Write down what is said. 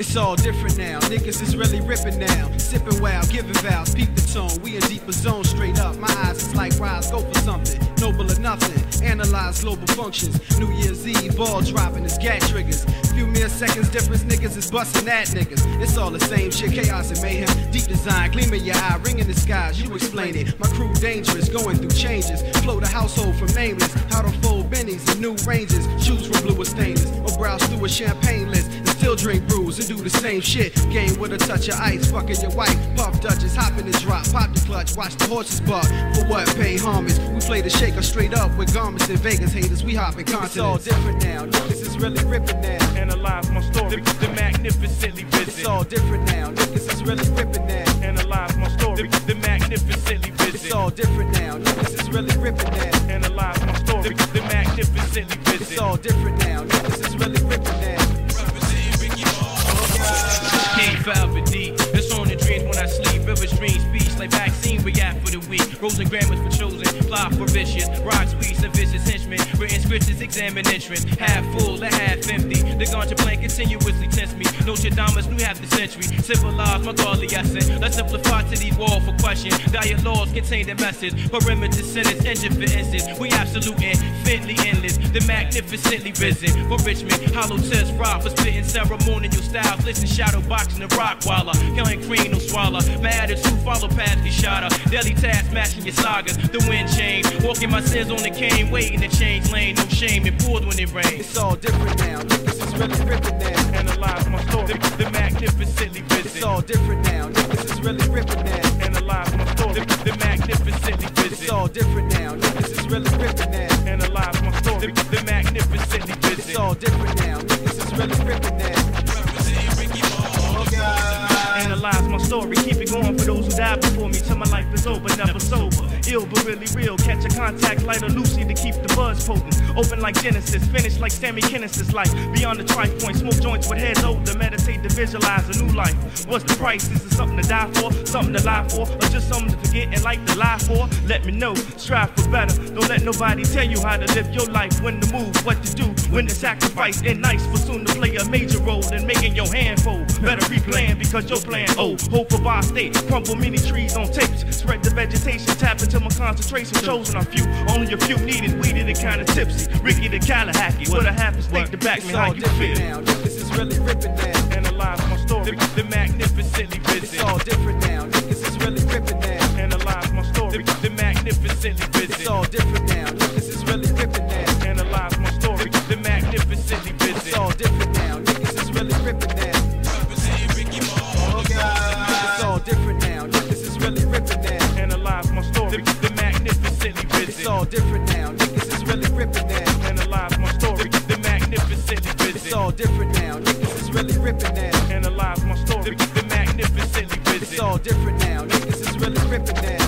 It's all different now. Niggas is really ripping now. Sipping wild, giving vows, peep the tone. We in deeper zone, straight up. My eyes is like rise, go for something. Noble or nothing. Analyze global functions. New Year's Eve, ball dropping is gat triggers. Few mere seconds difference, niggas is busting at niggas. It's all the same shit, chaos and mayhem. Deep design, gleam in your eye, ring in the skies. You explain it. My crew dangerous, going through changes. Flow the household from nameless. How to fold bennies and new ranges. Shoes from blue or stainless. Or browse through a champagne list. And still drink brews and do the same shit. Game with a touch of ice, fucking your wife. Puff Dutchess, hop in the drop, pop the clutch, watch the horses bark. For what? Pay homage. We play the shaker straight up with garments in Vegas. Haters, we hopping continents. It's all different now. Niggas is really ripping now. Analyze my story, the, the magnificently It's all different now. Niggas is really ripping now. Analyze my story, the, the magnificently It's all different now. Niggas is really ripping now. Analyze my story, the, the magnificently It's all different the week. Grammars for chosen. Fly for vicious. Rocks, weeds, and vicious scriptures examine entrance. Half full and half empty. The ganja plan continuously tense me. Notre Dame's new half the century. Civilized my godly essence. Let's simplify to these walls for question. Dialogues contain the message. Perimeter sentence, engine for instance. We absolute infinitely endless. The magnificently risen. For Richmond, hollow test rock for spitting ceremonial styles. Listen, shadow boxing the rock waller. Killing cream, no swallow. My attitude follow past the shotter. Daily task matching your sagas. The wind change. Walking my sins on the cane. Waiting to change lane. Shame. It poured when it rains. It's all different now. Niggas is really ripping now. Analyze my story. The, the magnificently It's all different now. Niggas is really ripping now. Analyze my story. The, the magnificently It's all different now. Niggas is really ripping now. Analyze my story. The, the magnificently It's all different now. Niggas is really ripping now. Story, keep it going for those who died before me till my life is over, never sober. Ill but really real, catch a contact lighter Lucy to keep the buzz potent. Open like Genesis, finish like Sammy Kinnis' life. Beyond the trife point, smoke joints with heads older, meditate to visualize a new life. What's the price? Is it something to die for, something to lie for, or just something to forget and like to lie for? Let me know, strive for better. Don't let nobody tell you how to live your life, when to move, what to do, when to sacrifice. And nice for soon to play a major role in making your hand fold. Better pre-plan because your plan oh, hope of our state. Crumble many trees on tapes, spread the vegetation, tap into my concentration. Chosen a few, only a few needed, weeded and kinda tipsy. Ricky the Callahackie, with a half a state to back me. It's How all you feel? now. Niggas is really ripping now. Analyze my story, the, the magnificently risen. It's all different now. Niggas is really ripping now.